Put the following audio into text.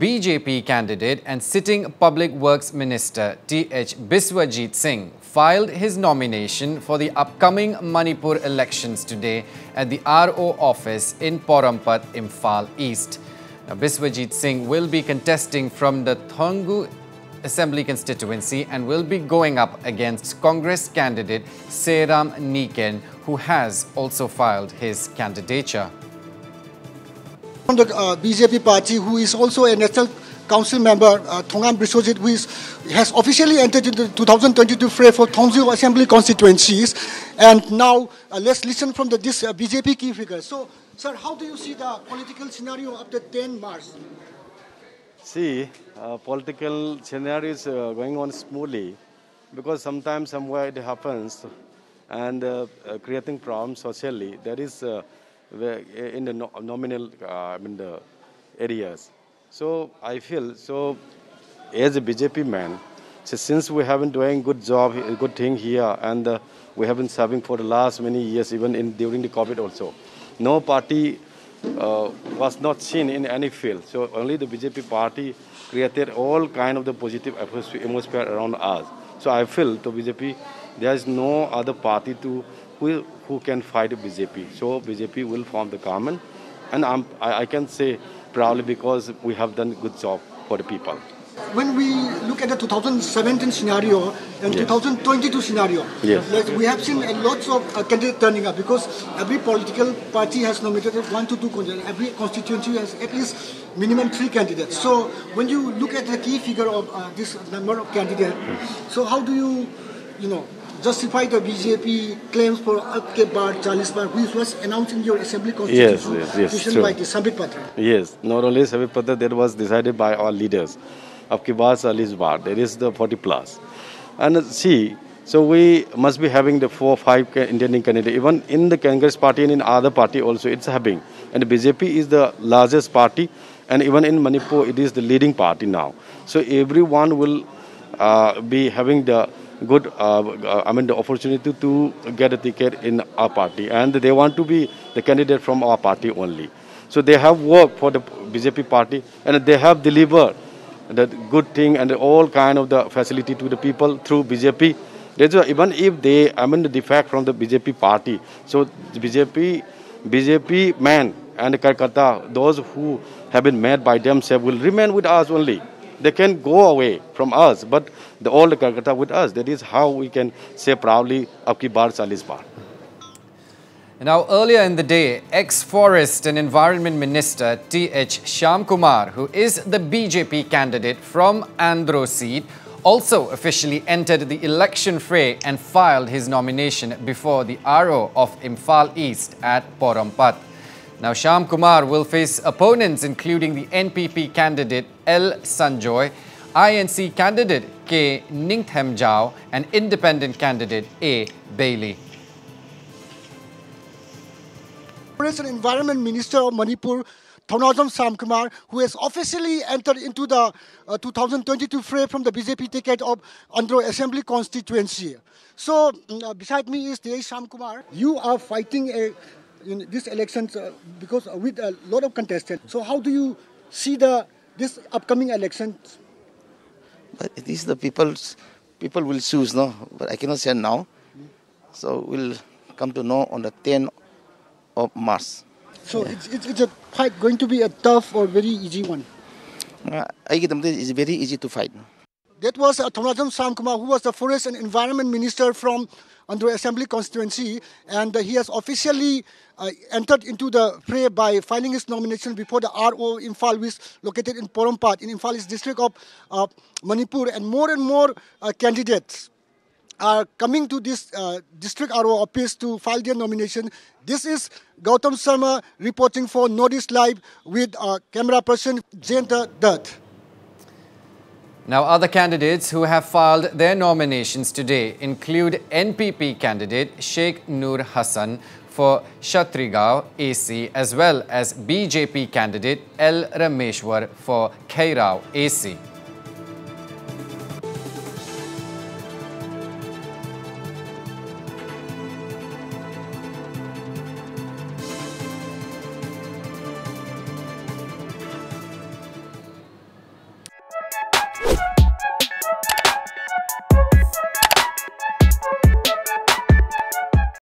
BJP candidate and sitting Public Works Minister T.H. Biswajit Singh filed his nomination for the upcoming Manipur elections today at the RO office in Porompat, Imphal East. Now, Biswajit Singh will be contesting from the Thongju Assembly constituency and will be going up against Congress candidate Seram Niken, who has also filed his candidature from the uh, BJP party, who is also a national council member, uh, Thongam Biswajit, who is, has officially entered into the 2022 fray for Thongju Assembly constituencies. And now uh, let's listen from the, this uh, BJP key figures. So, sir, how do you see the political scenario the 10 March? See, uh, political scenario is uh, going on smoothly because sometimes somewhere it happens and uh, creating problems socially. There is in the no, nominal uh, the areas. So I feel so as a BJP man, so since we have been doing good job, good thing here, and uh, we have been serving for the last many years, even in during the COVID also. No party uh, was not seen in any field. So only the BJP party created all kind of the positive atmosphere around us. So I feel to BJP, there is no other party to who, who can fight BJP. So BJP will form the government. And I'm, I, I can say proudly because we have done a good job for the people. When we look at the 2017 scenario and yes. 2022 scenario, yes. we have seen lots of uh, candidates turning up because every political party has nominated one to two candidates. Every constituency has at least minimum three candidates. So when you look at the key figure of uh, this number of candidates, so how do you, you know, justify the BJP claims for Abke Bar, Chalis Bar, which was announced in your assembly constitution yes, yes, yes, by the Sambit Patra. Yes, not only Sambit Patra, that was decided by our leaders. Abke Bar, Chalis Bar, there is the 40 plus. And see, so we must be having the four or five Indian candidates. Even in the Congress party and in other party also, it's having. And BJP is the largest party. And even in Manipur, it is the leading party now. So everyone will uh, be having the good, uh, uh, I mean, the opportunity to get a ticket in our party. And they want to be the candidate from our party only. So they have worked for the BJP party and they have delivered the good thing and all kind of the facility to the people through BJP. even if they, I mean, the defect from the BJP party. So BJP, BJP man and Karkata, those who have been made by themselves will remain with us only. They can go away from us, but the old Calcutta with us. That is how we can say proudly, Abki Bar Chalis Bar. Now, earlier in the day, ex-Forest and Environment Minister T.H. Shyam Kumar, who is the BJP candidate from Andro seat, also officially entered the election fray and filed his nomination before the RO of Imphal East at Porompat. Now, Sham Kumar will face opponents including the NPP candidate L. Sanjoy, INC candidate K. Ningthem Jao, and independent candidate A. Bailey. Forest and Environment Minister of Manipur, Thounaojam Samkumar, who has officially entered into the uh, 2022 fray from the BJP ticket of Andro Assembly constituency. So, mm, uh, beside me is T.H. Samkumar. You are fighting a in this elections uh, because uh, with a lot of contestants. So how do you see the this upcoming elections? But it is the people's people will choose, no. But I cannot say now. So we'll come to know on the 10th of March. So yeah. it's, it's, it's a fight going to be a tough or very easy one. Uh, I get them. It's very easy to fight. That was uh, Samkumar, who was the Forest and Environment Minister from Andro Assembly constituency, and he has officially uh, entered into the fray by filing his nomination before the RO Imphal, which is located in Porompat, in Imphal district of uh, Manipur, and more and more uh, candidates are coming to this uh, district RO office to file their nomination. This is Gautam Sharma reporting for Northeast Live with uh, camera person Jayanta Dutt. Now, other candidates who have filed their nominations today include NPP candidate Sheikh Nur Hassan for Kshetrigao AC as well as BJP candidate L. Rameshwar for Keirao AC.